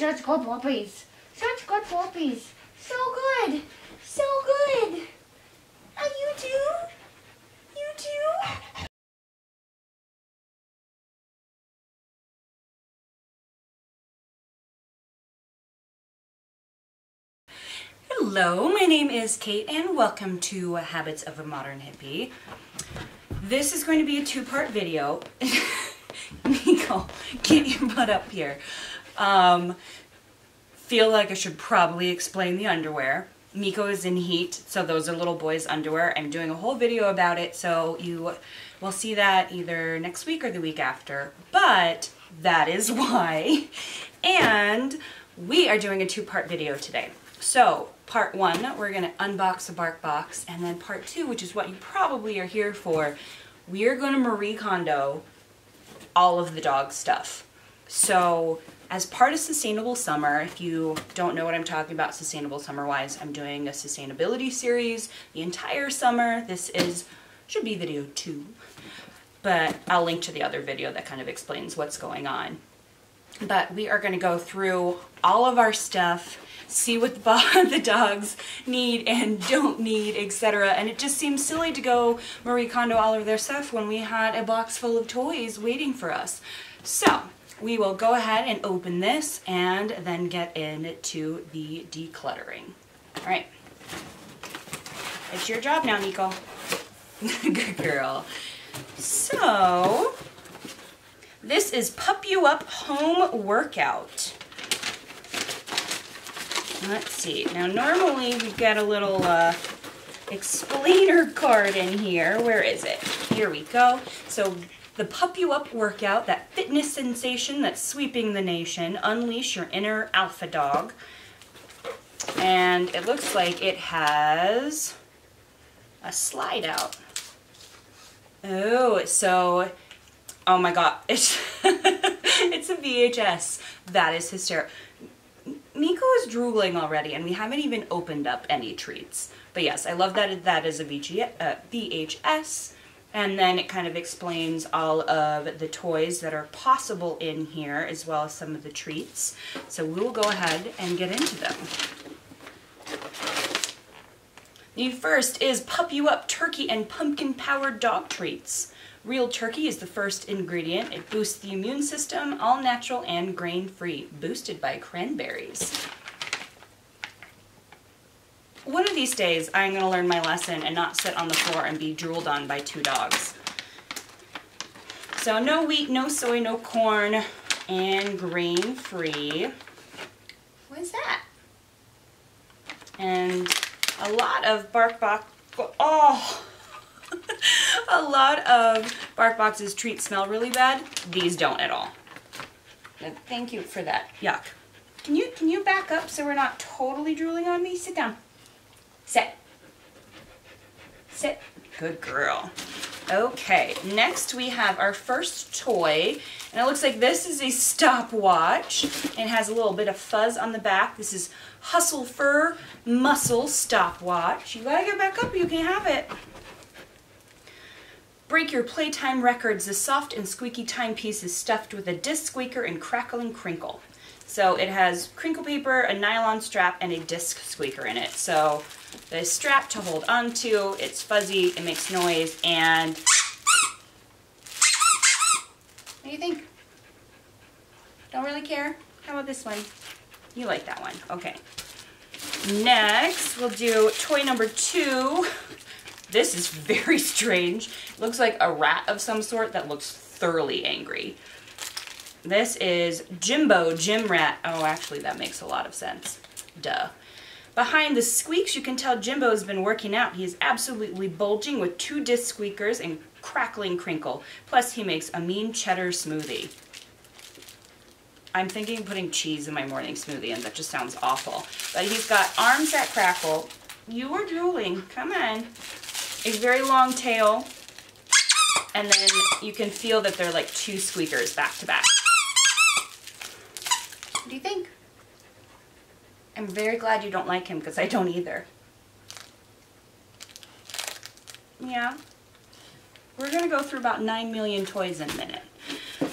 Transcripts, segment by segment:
such good puppies. Such good puppies. So good. So good. Are you too? You too? Hello, my name is Kait and welcome to Habits of a Modern Hippie. This is going to be a two-part video. Miko, get your butt up here. Um, feel like I should probably explain the underwear. Miko is in heat, so those are little boys' underwear. I'm doing a whole video about it, so you will see that either next week or the week after. But that is why. And we are doing a two-part video today. So, part one, we're to unbox a bark box, and then part two, which is what you probably are here for, we are to Marie Kondo all of the dog stuff. So, as part of Sustainable Summer, if you don't know what I'm talking about Sustainable Summer wise, I'm doing a sustainability series the entire summer. This is, should be video two, but I'll link to the other video that kind of explains what's going on. But we are going to go through all of our stuff see what the, the dogs need and don't need, etc. And it just seems silly to go Marie Kondo all of their stuff when we had a box full of toys waiting for us. So we will go ahead and open this and then get into the decluttering. All right. It's your job now, Miko. Good girl. So, this is Pup You Up Home Workout. Let's see. Now, normally we get a little uh, explainer card in here. Where is it? Here we go. So, the Pup You Up workout, that fitness sensation that's sweeping the nation. Unleash your inner alpha dog. And it looks like it has a slide out. Oh, so, oh my god, it's, it's a VHS. That is hysterical. Miko is drooling already and we haven't even opened up any treats. But yes, I love that that is a VHS. Uh, and then it kind of explains all of the toys that are possible in here as well as some of the treats. So we will go ahead and get into them. The first is Pup You Up Turkey and Pumpkin Powered Dog Treats. Real turkey is the first ingredient. It boosts the immune system, all natural and grain-free, boosted by cranberries. One of these days, I'm going to learn my lesson and not sit on the floor and be drooled on by two dogs. So no wheat, no soy, no corn, and grain-free. What is that? And a lot of BarkBox. Oh! a lot of BarkBox's treats smell really bad. These don't at all. Thank you for that. Yuck. Can you can you back up so we're not totally drooling on me? Sit down. Sit. Sit. Good girl. Okay, next we have our first toy, and it looks like this is a stopwatch, and has a little bit of fuzz on the back. This is Hustle Fur Muscle Stopwatch. You gotta get back up, you can have it. Break your playtime records. The soft and squeaky timepiece is stuffed with a disc squeaker and crackling crinkle. So it has crinkle paper, a nylon strap, and a disc squeaker in it. So the strap to hold onto, it's fuzzy, it makes noise, and what do you think? Don't really care? How about this one? You like that one. Okay. Next, we'll do toy number two. This is very strange. It looks like a rat of some sort that looks thoroughly angry. This is Jimbo Gym Rat. Oh, actually, that makes a lot of sense. Duh. Behind the squeaks, you can tell Jimbo has been working out. He is absolutely bulging with two disc squeakers and crackling crinkle. Plus, he makes a mean cheddar smoothie. I'm thinking putting cheese in my morning smoothie, and that just sounds awful. But he's got arms that crackle. You are drooling. Come on a very long tail, and then you can feel that they're like two squeakers back to back. What do you think? I'm very glad you don't like him because I don't either. Yeah. We're going to go through about 9 million toys in a minute.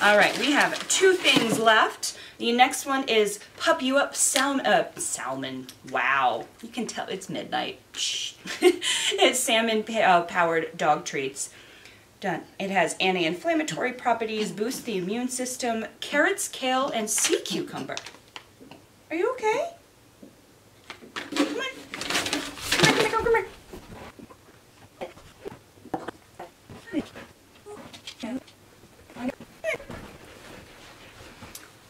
All right, we have two things left. The next one is Pup You Up Salmon. Uh, salmon. Wow. You can tell it's midnight. it's salmon uh, powered dog treats. Done. It has anti-inflammatory properties, boosts the immune system, carrots, kale, and sea cucumber. Are you okay?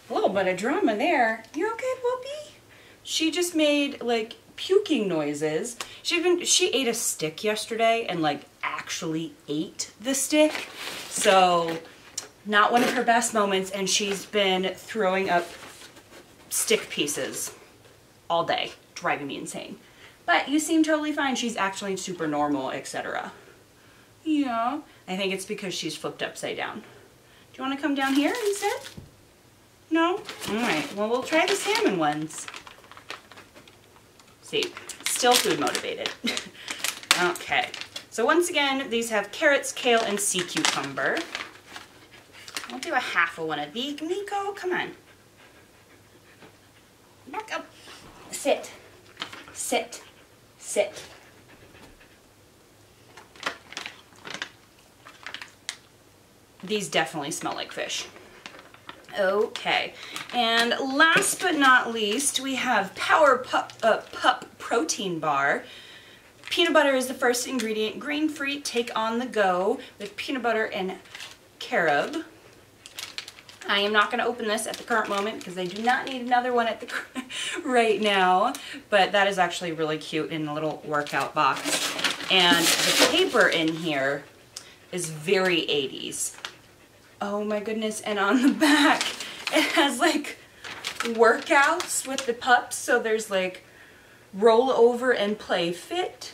A little bit of drama there. You okay, puppy? She just made like puking noises. She even she ate a stick yesterday and like actually ate the stick. So not one of her best moments and she's been throwing up stick pieces all day, driving me insane. But you seem totally fine. She's actually super normal, etc. Yeah. I think it's because she's flipped upside down. Do you want to come down here instead? No? Alright, well we'll try the salmon ones. See, still food motivated. okay, so once again, these have carrots, kale, and sea cucumber. I'll do a half of one of these. Miko, come on. Back up. Sit. Sit. Sit. These definitely smell like fish. Okay, and last but not least, we have Power Pup, uh, Pup Protein Bar. Peanut butter is the first ingredient. Grain-free, take on the go with peanut butter and carob. I am not going to open this at the current moment because I do not need another one at the right now, but that is actually really cute in a little workout box. And the paper in here is very 80s. Oh my goodness, and on the back it has like workouts with the pups, so there's like roll over and play fit.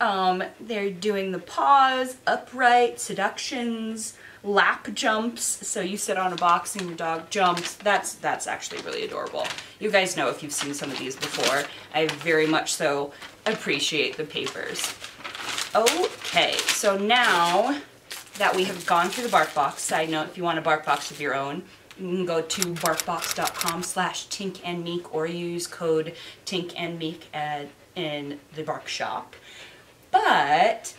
Um, they're doing the paws, upright, seductions, lap jumps. So you sit on a box and your dog jumps. That's that's actually really adorable. You guys know if you've seen some of these before. I very much so appreciate the papers. Okay, so now that we have gone through the BarkBox. Side note, if you want a BarkBox of your own, you can go to barkbox.com slash tinkandmeek or use code tinkandmeek at, in the Bark Shop. But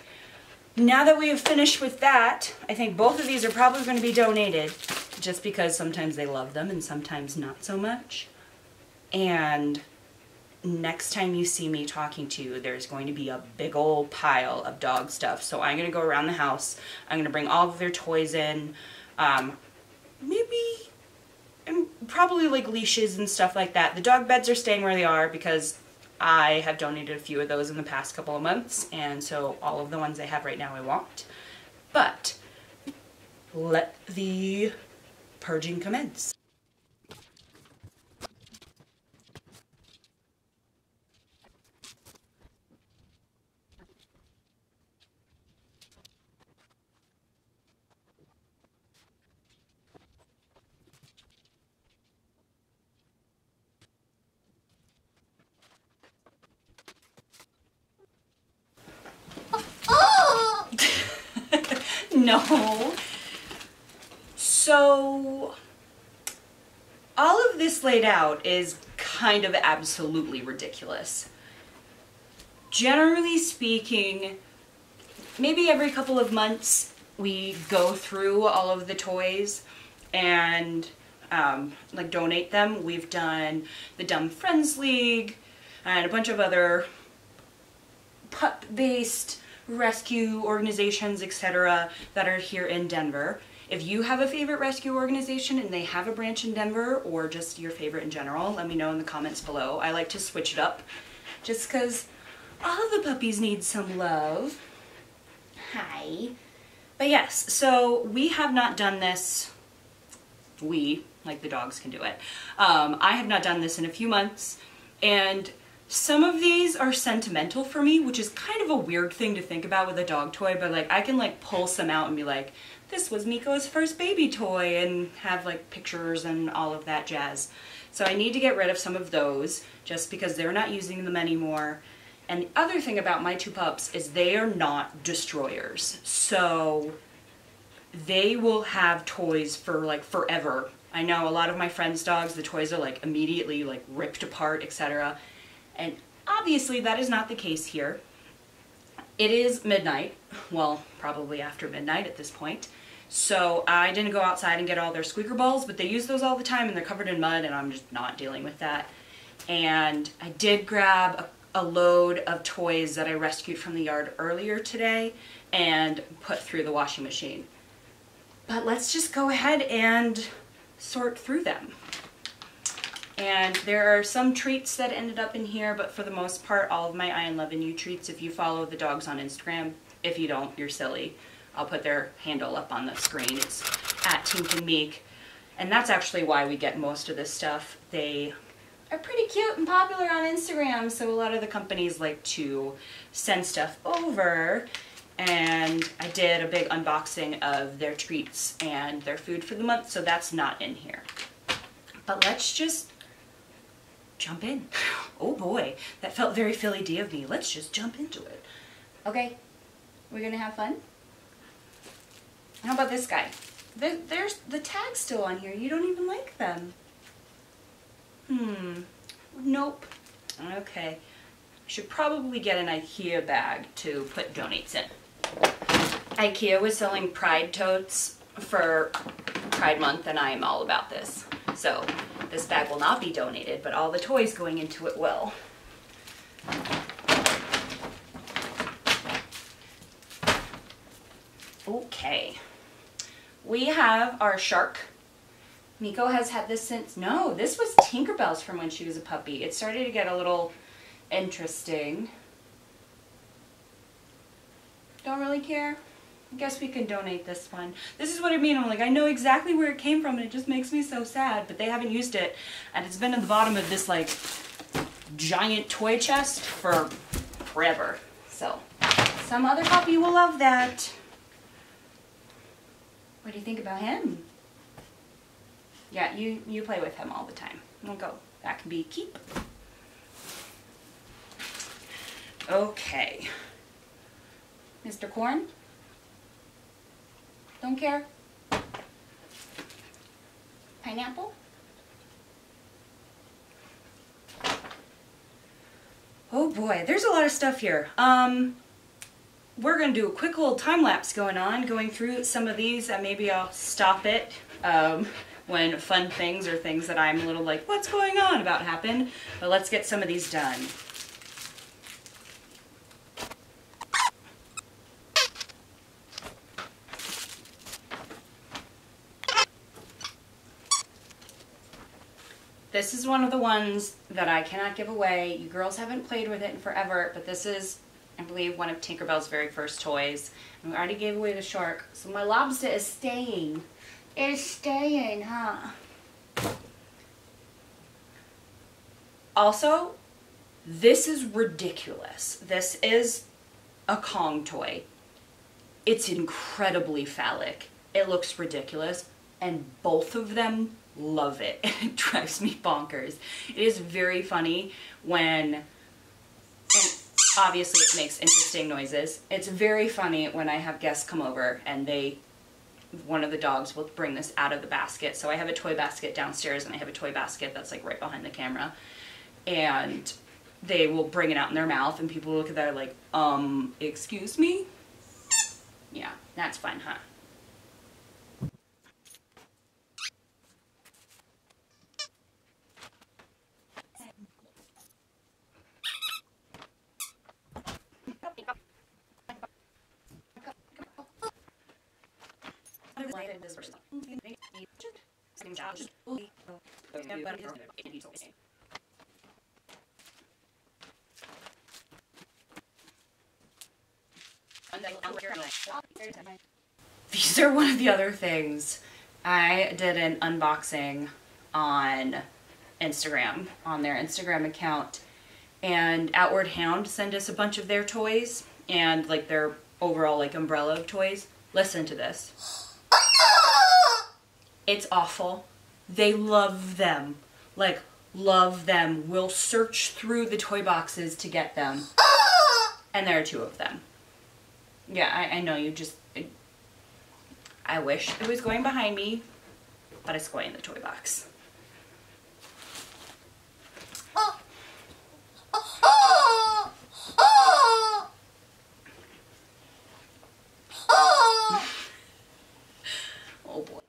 now that we have finished with that, I think both of these are probably going to be donated just because sometimes they love them and sometimes not so much. And next time you see me talking to you, there's going to be a big old pile of dog stuff. So I'm going to go around the house. I'm going to bring all of their toys in. Um, maybe, probably like leashes and stuff like that. The dog beds are staying where they are because I have donated a few of those in the past couple of months. And so all of the ones I have right now I want. But let the purging commence. No. So, all of this laid out is kind of absolutely ridiculous. Generally speaking, maybe every couple of months we go through all of the toys and um, like donate them. We've done the Dumb Friends League and a bunch of other pup-based rescue organizations, etc. that are here in Denver. If you have a favorite rescue organization and they have a branch in Denver or just your favorite in general, let me know in the comments below. I like to switch it up just because all the puppies need some love. Hi. But yes, so we have not done this, we, like the dogs can do it. Um, I have not done this in a few months and some of these are sentimental for me, which is kind of a weird thing to think about with a dog toy, but like I can like pull some out and be like, this was Miko's first baby toy and have like pictures and all of that jazz. So I need to get rid of some of those just because they're not using them anymore. And the other thing about my two pups is they are not destroyers. So they will have toys for like forever I know a lot of my friends' dogs, the toys are like immediately like ripped apart, etc. And obviously that is not the case here. It is midnight, well, probably after midnight at this point. So I didn't go outside and get all their squeaker balls, but they use those all the time and they're covered in mud and I'm just not dealing with that. And I did grab a, a load of toys that I rescued from the yard earlier today and put through the washing machine. But let's just go ahead and sort through them. And there are some treats that ended up in here, but for the most part, all of my I and Love and You treats, if you follow the dogs on Instagram, if you don't, you're silly. I'll put their handle up on the screen. It's at Tink and Meek. And that's actually why we get most of this stuff. They are pretty cute and popular on Instagram, so a lot of the companies like to send stuff over and I did a big unboxing of their treats and their food for the month, so that's not in here. But let's just jump in. Oh boy, that felt very Philly D of me. Let's just jump into it. Okay, we're gonna have fun? How about this guy? There, there's the tag's still on here. You don't even like them. Hmm, nope. Okay, should probably get an Ikea bag to put donates in. IKEA was selling Pride totes for Pride Month and I am all about this. So this bag will not be donated, but all the toys going into it will. Okay. We have our shark. Miko has had this since, no, this was Tinkerbell's from when she was a puppy. It started to get a little interesting. Don't really care. I guess we can donate this one. This is what I mean. I'm like, I know exactly where it came from and it just makes me so sad, but they haven't used it. And it's been in the bottom of this like giant toy chest for forever. So some other puppy will love that. What do you think about him? Yeah, you, you play with him all the time. We'll go. That can be keep. Okay. Mr. Corn? Don't care? Pineapple? Oh boy, there's a lot of stuff here. Um, we're going to do a quick little time lapse going on, going through some of these, and maybe I'll stop it um, when fun things or things that I'm a little like, what's going on about happen. But let's get some of these done. This is one of the ones that I cannot give away. You girls haven't played with it in forever, but this is, I believe, one of Tinkerbell's very first toys. And we already gave away the shark, so my lobster is staying. It's staying, huh? Also, this is ridiculous. This is a Kong toy. It's incredibly phallic. It looks ridiculous, and both of them love it. It drives me bonkers. It is very funny when, obviously it makes interesting noises. It's very funny when I have guests come over and they, one of the dogs will bring this out of the basket. So I have a toy basket downstairs and I have a toy basket that's like right behind the camera. And they will bring it out in their mouth and people look at that like, um, excuse me? Yeah, that's fine, huh? These are one of the other things. I did an unboxing on Instagram, on their Instagram account, and Outward Hound sent us a bunch of their toys and like their overall like umbrella of toys. Listen to this. It's awful. They love them. Like, love them. We'll search through the toy boxes to get them. And there are two of them. Yeah, I, I know you just... I wish it was going behind me. but it's going in the toy box. Oh. Oh. Oh. Oh. Oh boy.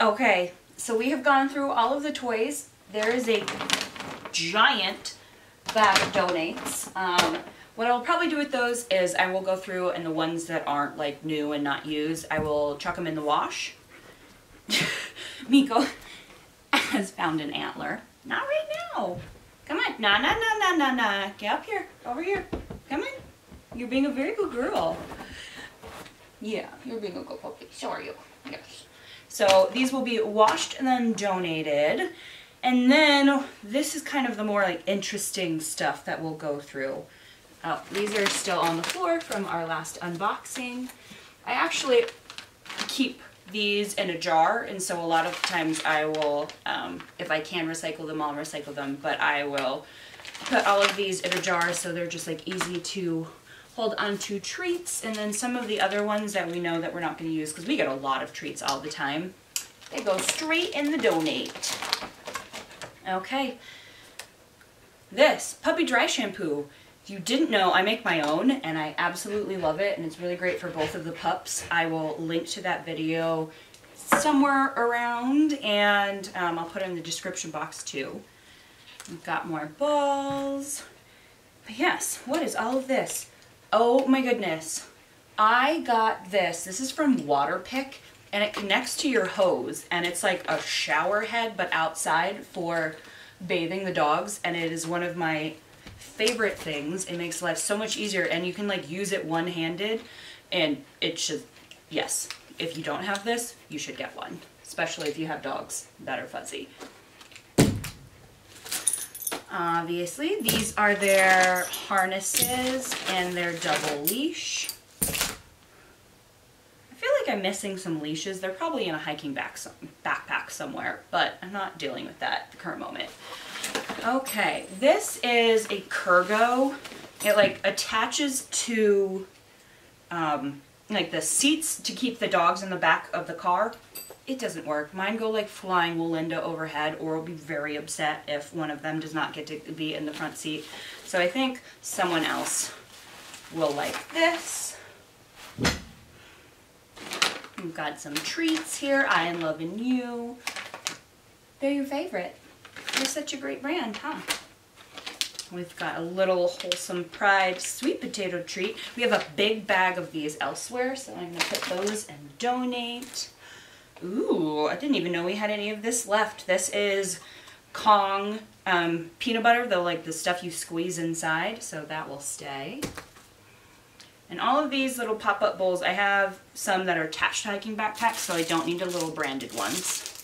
Okay, so we have gone through all of the toys. There is a giant bag of donates. Um, what I'll probably do with those is I will go through and the ones that aren't like new and not used, I will chuck them in the wash. Miko has found an antler. Not right now. Come on. Nah, nah, nah, nah, nah, nah. Get up here. Over here. Come on. You're being a very good girl. Yeah, you're being a good puppy. So are you. Yes. So these will be washed and then donated. And then this is kind of the more like interesting stuff that we'll go through. Oh, these are still on the floor from our last unboxing. I actually keep these in a jar and so a lot of times I will, um, if I can recycle them, I'll recycle them, but I will put all of these in a jar so they're just like easy to hold onto treats and then some of the other ones that we know that we're not going to use because we get a lot of treats all the time, they go straight in the donate. Okay, this puppy dry shampoo. You didn't know, I make my own and I absolutely love it and it's really great for both of the pups. I will link to that video somewhere around and um, I'll put it in the description box too. We've got more balls. But yes, what is all of this? Oh my goodness. I got this. This is from Waterpik and it connects to your hose and it's like a shower head but outside for bathing the dogs and it is one of my favorite things. It makes life so much easier and you can like use it one-handed and it should, yes, if you don't have this, you should get one, especially if you have dogs that are fuzzy. Obviously, these are their harnesses and their double leash. I feel like I'm missing some leashes. They're probably in a hiking back some, backpack somewhere, but I'm not dealing with that at the current moment. Okay, this is a Kurgo. It like attaches to um, like the seats to keep the dogs in the back of the car. It doesn't work. Mine go like flying Wallenda overhead or will be very upset if one of them does not get to be in the front seat. So I think someone else will like this. We've got some treats here. I and love and you. They're your favorite. You're such a great brand, huh? We've got a little Wholesome Pride sweet potato treat. We have a big bag of these elsewhere, so I'm to put those and donate. Ooh, I didn't even know we had any of this left. This is Kong um, peanut butter, the like the stuff you squeeze inside, so that will stay. And all of these little pop-up bowls, I have some that are attached to hiking backpacks, so I don't need the little branded ones.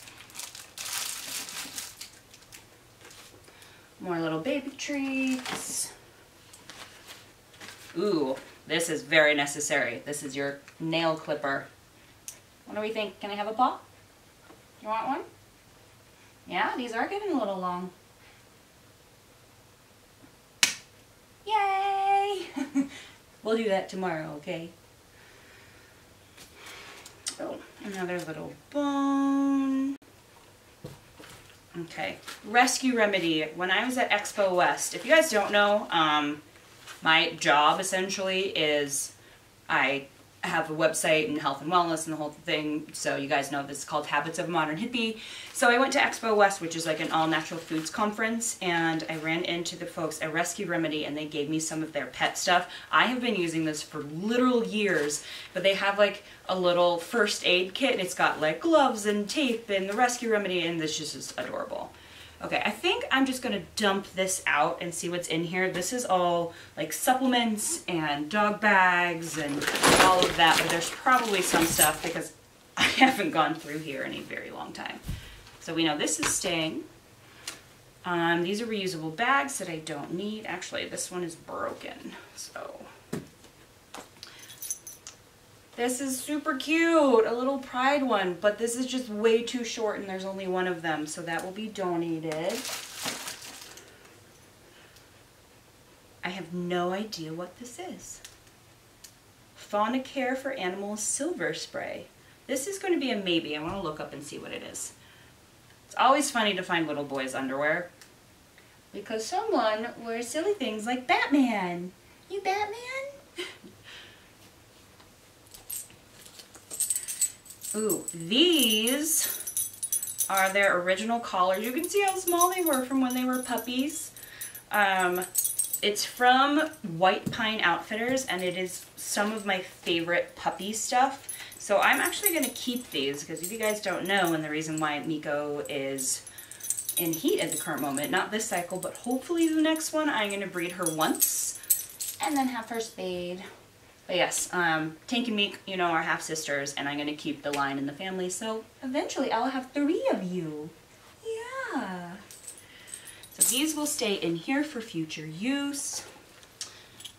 More little baby treats. Ooh, this is very necessary. This is your nail clipper. What do we think? Can I have a paw? You want one? Yeah, these are getting a little long. Yay! we'll do that tomorrow, okay? Oh, another little bone. Okay, Rescue Remedy. When I was at Expo West, if you guys don't know, um, my job essentially is I have a website and health and wellness and the whole thing. So you guys know this is called Habits of a Modern Hippie. So I went to Expo West, which is like an all natural foods conference, and I ran into the folks at Rescue Remedy and they gave me some of their pet stuff. I have been using this for literal years, but they have like a little first aid kit and it's got like gloves and tape and the Rescue Remedy and this is just adorable. Okay, I think I'm just gonna dump this out and see what's in here. This is all like supplements and dog bags and all of that, but there's probably some stuff because I haven't gone through here in a very long time. So we know this is staying. Um, these are reusable bags that I don't need. Actually, this one is broken, so. This is super cute, a little pride one, but this is just way too short and there's only one of them, so that will be donated. I have no idea what this is. Fauna Care for Animals Silver Spray. This is going to be a maybe. I want to look up and see what it is. It's always funny to find little boys' underwear because someone wears silly things like Batman. You Batman? Ooh, these are their original collars. You can see how small they were from when they were puppies. Um, it's from White Pine Outfitters and it is some of my favorite puppy stuff. So I'm actually going to keep these because if you guys don't know and the reason why Miko is in heat at the current moment, not this cycle, but hopefully the next one, I'm going to breed her once and then have her spayed. But yes, um, Tink and Meek, you know, are half sisters and I'm going to keep the line in the family. So eventually I'll have three of you. Yeah. So these will stay in here for future use.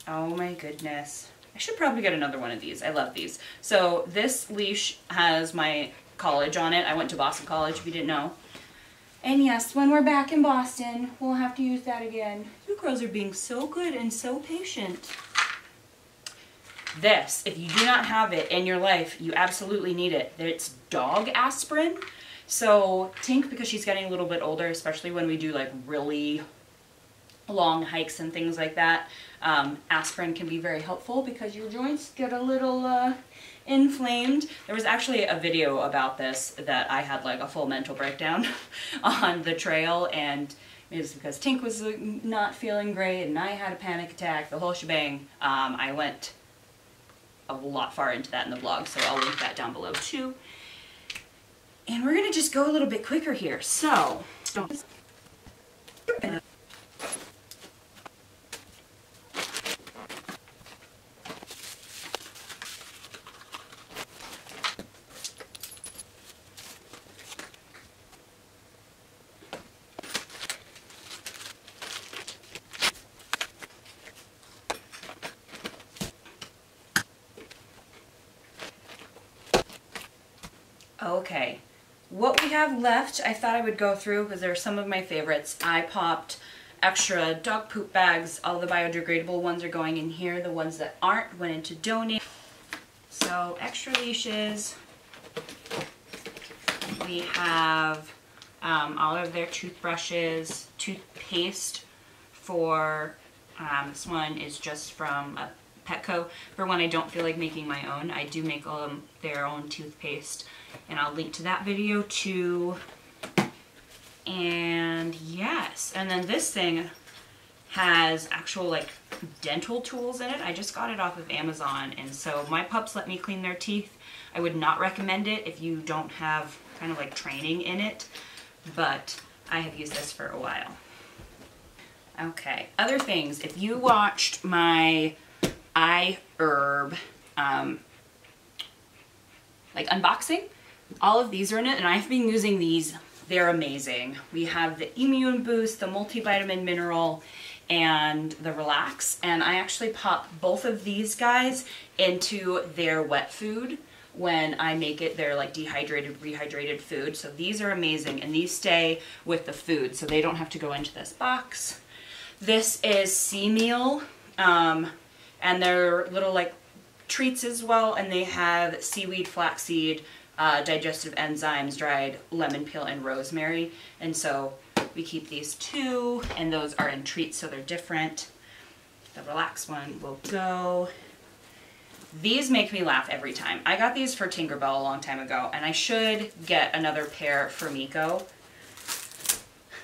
Oh my goodness. I should probably get another one of these. I love these. So this leash has my college on it. I went to Boston College, if you didn't know. And yes, when we're back in Boston, we'll have to use that again. You girls are being so good and so patient. This, if you do not have it in your life, you absolutely need it. It's dog aspirin. So Tink, because she's getting a little bit older, especially when we do like really long hikes and things like that, um, aspirin can be very helpful because your joints get a little uh, inflamed. There was actually a video about this that I had like a full mental breakdown on the trail and it was because Tink was uh, not feeling great and I had a panic attack, the whole shebang. Um, I went a lot far into that in the blog, so I'll link that down below too. And we're gonna just go a little bit quicker here. So, Okay, what we have left, I thought I would go through because they're some of my favorites. I popped extra dog poop bags. All the biodegradable ones are going in here. The ones that aren't went into donate. So extra leashes. We have um, all of their toothbrushes, toothpaste for, um, this one is just from a Petco. For when I don't feel like making my own, I do make um, their own toothpaste and I'll link to that video too. And yes, and then this thing has actual like dental tools in it. I just got it off of Amazon and so my pups let me clean their teeth. I would not recommend it if you don't have kind of like training in it, but I have used this for a while. Okay, other things. If you watched my iHerb um, like unboxing, all of these are in it and I've been using these. They're amazing. We have the Immune Boost, the Multivitamin Mineral, and the Relax. And I actually pop both of these guys into their wet food when I make it their like dehydrated, rehydrated food. So these are amazing and these stay with the food so they don't have to go into this box. This is sea meal um, and they're little like treats as well and they have seaweed, flaxseed, uh, digestive enzymes, dried lemon peel, and rosemary. And so we keep these two, and those are in treats, so they're different. The relax one will go. These make me laugh every time. I got these for Tinkerbell a long time ago, and I should get another pair for Miko.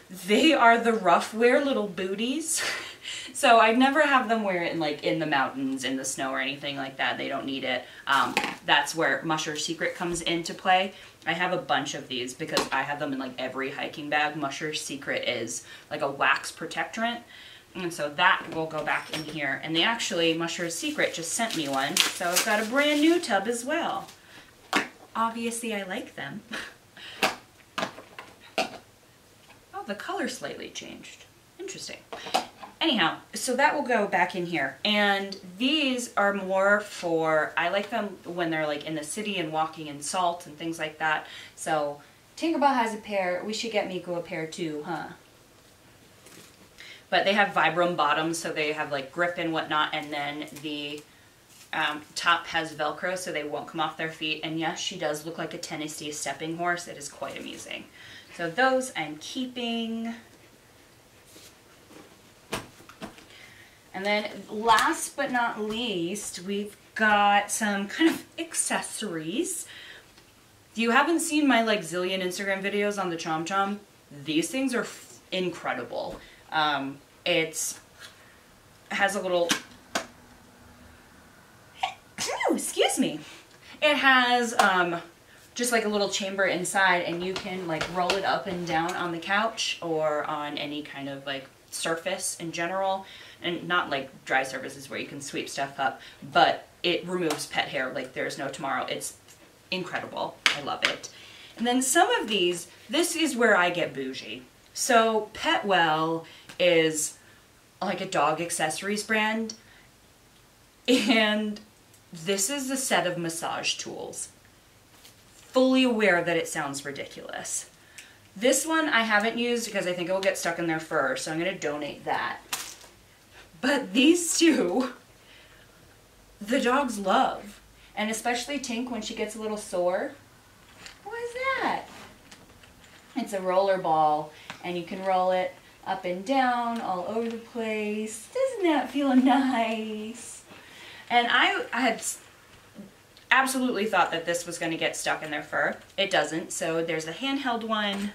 They are the Ruffwear little booties. So I'd never have them wear it in like in the mountains, in the snow or anything like that. They don't need it. Um, that's where Musher Secret comes into play. I have a bunch of these because I have them in like every hiking bag. Musher Secret is like a wax protectorant. And so that will go back in here. And they actually, Musher Secret just sent me one. So I've got a brand new tub as well. Obviously I like them. Oh, the color slightly changed. Interesting. Anyhow, so that will go back in here. And these are more for, I like them when they're like in the city and walking in salt and things like that. So Tinkerbell has a pair. We should get Miko a pair too, huh? But they have Vibram bottoms, so they have like grip and whatnot. And then the um, top has Velcro, so they won't come off their feet. And yes, she does look like a Tennessee stepping horse. It is quite amusing. So those I'm keeping. And then last but not least, we've got some kind of accessories. If you haven't seen my like zillion Instagram videos on the Chom Chom, these things are incredible. Um, it's has a little, excuse me. It has um, just like a little chamber inside and you can like roll it up and down on the couch or on any kind of like surface in general and not like dry surfaces where you can sweep stuff up but it removes pet hair like there's no tomorrow. It's incredible. I love it. And then some of these this is where I get bougie. So Petwell is like a dog accessories brand and this is a set of massage tools. Fully aware that it sounds ridiculous. This one I haven't used because I think it will get stuck in their fur, so I'm going to donate that. But these two, the dogs love. And especially Tink when she gets a little sore. What is that? It's a roller ball, and you can roll it up and down all over the place. Doesn't that feel nice? And I, I had absolutely thought that this was going to get stuck in their fur. It doesn't. So there's a handheld one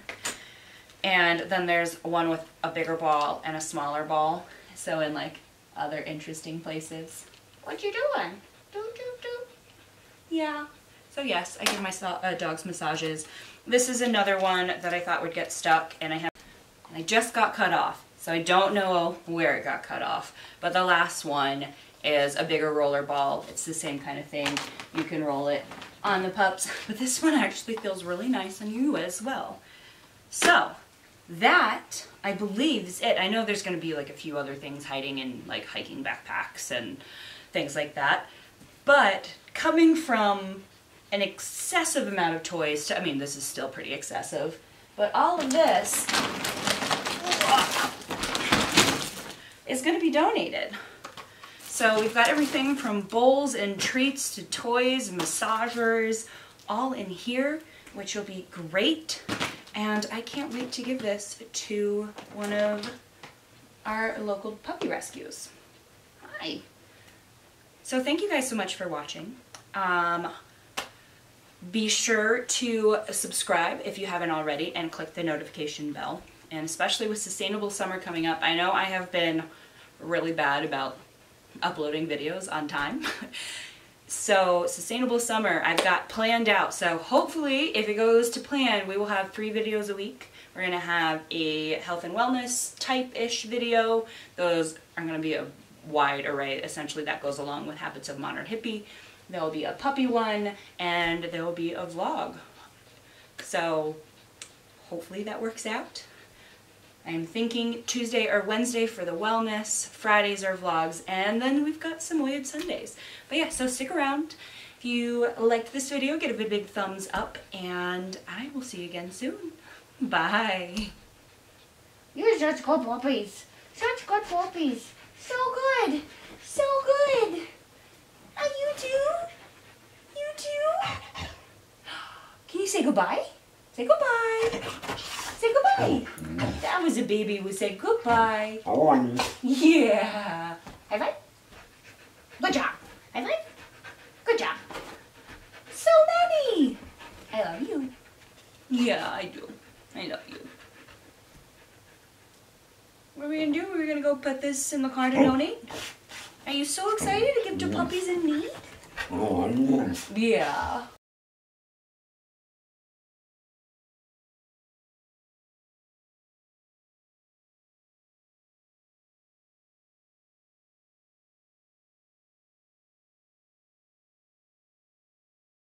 and then there's one with a bigger ball and a smaller ball. So in like other interesting places. What you doing? Do, do, do. Yeah. So yes, I give my uh, dogs massages. This is another one that I thought would get stuck and I have, I just got cut off. So I don't know where it got cut off. But the last one is a bigger roller ball. It's the same kind of thing. You can roll it on the pups, but this one actually feels really nice on you as well. So that, I believe, is it. I know there's going to be like a few other things hiding in like hiking backpacks and things like that, but coming from an excessive amount of toys to, I mean, this is still pretty excessive, but all of this is going to be donated. So we've got everything from bowls and treats to toys massagers all in here, which will be great. And I can't wait to give this to one of our local puppy rescues. Hi. So thank you guys so much for watching. Um, be sure to subscribe if you haven't already and click the notification bell. And especially with Sustainable Summer coming up, I know I have been really bad about uploading videos on time. so Sustainable Summer, I've got planned out. So hopefully, if it goes to plan, we will have three videos a week. We're to have a health and wellness type-ish video. Those are to be a wide array, essentially, that goes along with Habits of Modern Hippie. There will be a puppy one, and there will be a vlog. So hopefully that works out. I'm thinking Tuesday or Wednesday for the wellness, Fridays are vlogs, and then we've got some weird Sundays. But yeah, so stick around. If you liked this video, give it a big thumbs up, and I will see you again soon. Bye. You're such good puppies. Such good puppies. So good. So good. Are you too? You too? Can you say goodbye? Say goodbye. Say goodbye. That was a baby who said goodbye. On. Yeah. High five. Good job. High five. Good job. So many. I love you. Yeah, I do. I love you. What are we gonna do? We're gonna go put this in the car to donate? Are you so excited to give to puppies in need? On. Yeah.